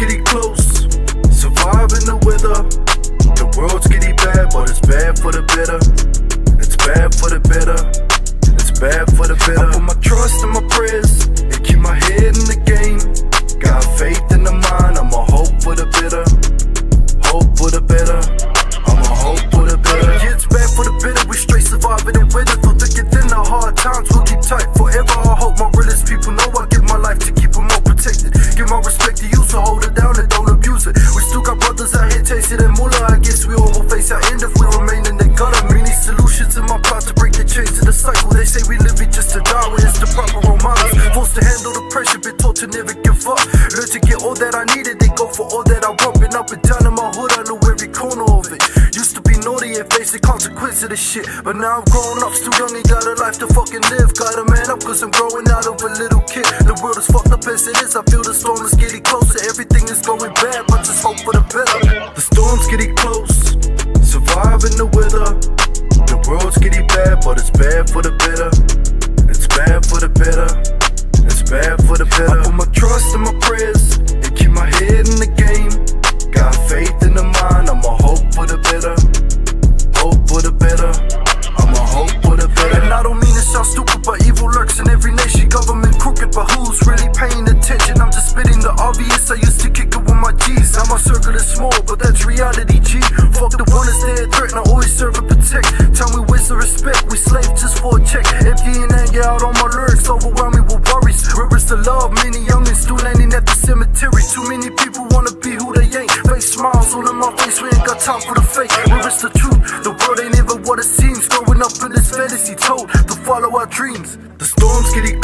getting close, surviving the weather. The world's getting bad, but it's bad for the better. It's bad for the better. It's bad for the better. I put my trust in my prayers and keep my head in the game. Got faith in the mind, I'ma hope for the better. Hope for the better. I'ma hope for the better. Yeah, it's bad for the better, we straight surviving the weather. Through thick and thin, the hard times will keep tight forever. I hope my realest people know I give my life to keep them all protected. Give my respect to never give up. Learn to get all that I needed, they go for all that I want. Been up and down in my hood, I know every corner of it. Used to be naughty and face the consequence of the shit. But now I'm grown up, still young and got a life to fucking live. Gotta man up, cause I'm growing out of a little kid. The world is fucked up as it is. I feel the storm is getting closer. Everything is going bad, but just hope for the better. The storm's getting close, surviving the weather. The world's getting bad, but it's bad for the better. My circle is small, but that's reality, G. Fuck the one that's there threat, and I always serve and protect. Tell me where's the respect? We slave just for a check. Empty and anger out on my lyrics, me with worries. Is the love? Many youngins still landing at the cemetery. Too many people wanna be who they ain't. Face smiles all in my face, we ain't got time for the fake. Is the truth? The world ain't ever what it seems. Growing up in this fantasy told to follow our dreams. The storm's getting